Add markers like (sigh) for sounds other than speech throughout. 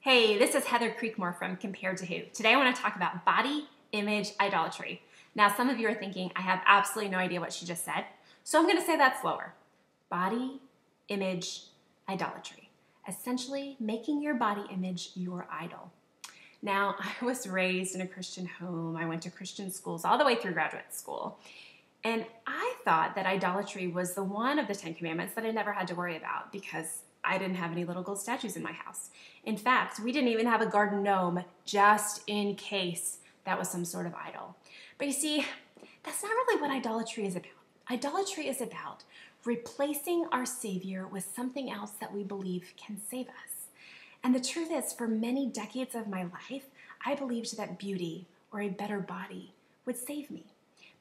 Hey, this is Heather Creekmore from Compared to Who. Today I want to talk about body image idolatry. Now, some of you are thinking, I have absolutely no idea what she just said, so I'm going to say that slower. Body image idolatry. Essentially, making your body image your idol. Now, (laughs) I was raised in a Christian home. I went to Christian schools all the way through graduate school. And I thought that idolatry was the one of the Ten Commandments that I never had to worry about because I didn't have any little gold statues in my house. In fact, we didn't even have a garden gnome just in case that was some sort of idol. But you see, that's not really what idolatry is about. Idolatry is about replacing our Savior with something else that we believe can save us. And the truth is, for many decades of my life, I believed that beauty or a better body would save me.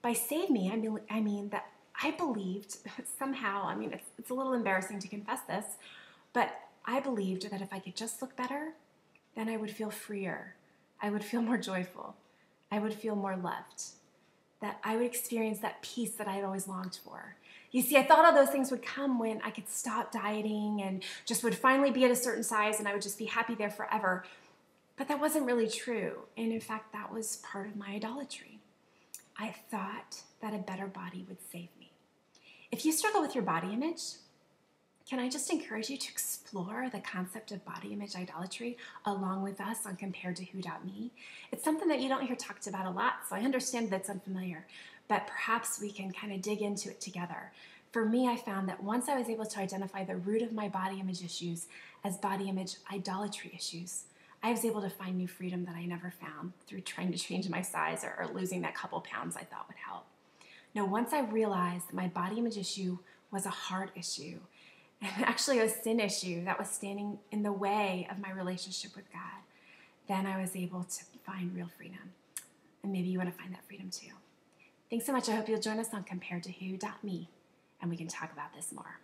By save me, I mean, I mean that I believed (laughs) somehow, I mean, it's, it's a little embarrassing to confess this, but I believed that if I could just look better, then I would feel freer. I would feel (laughs) more joyful. I would feel more loved. That I would experience that peace that I had always longed for. You see, I thought all those things would come when I could stop dieting and just would finally be at a certain size and I would just be happy there forever. But that wasn't really true. And in fact, that was part of my idolatry. I thought that a better body would save me. If you struggle with your body image, can I just encourage you to explore the concept of body image idolatry along with us on compared to who.me? It's something that you don't hear talked about a lot, so I understand that it's unfamiliar, but perhaps we can kind of dig into it together. For me, I found that once I was able to identify the root of my body image issues as body image idolatry issues, I was able to find new freedom that I never found through trying to change my size or, or losing that couple pounds I thought would help. Now, once I realized that my body image issue was a heart issue, and actually a sin issue that was standing in the way of my relationship with God, then I was able to find real freedom. And maybe you want to find that freedom too. Thanks so much. I hope you'll join us on compared to who.me and we can talk about this more.